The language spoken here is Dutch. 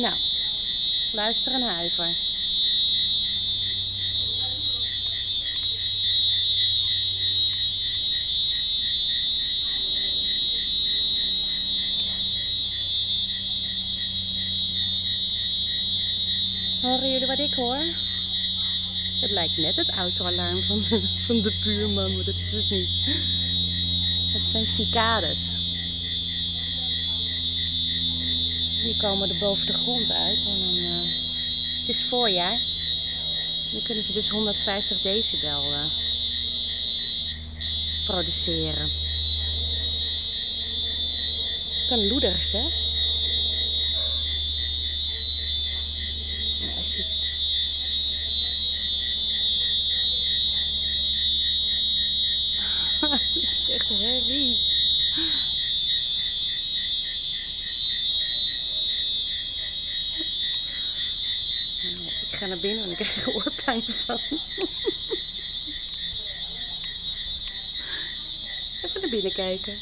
Nou, luister en huiver. Horen jullie wat ik hoor? Het lijkt net het autoalarm van van de buurman, maar dat is het niet. Het zijn cicades. Die komen er boven de grond uit. En dan, uh, het is voorjaar. Dan kunnen ze dus 150 decibel uh, produceren. Kan loeders, hè? Ja, ziet. Het is echt herrie. Ik ga naar binnen en ik krijg er oorpijn van. Even naar binnen kijken.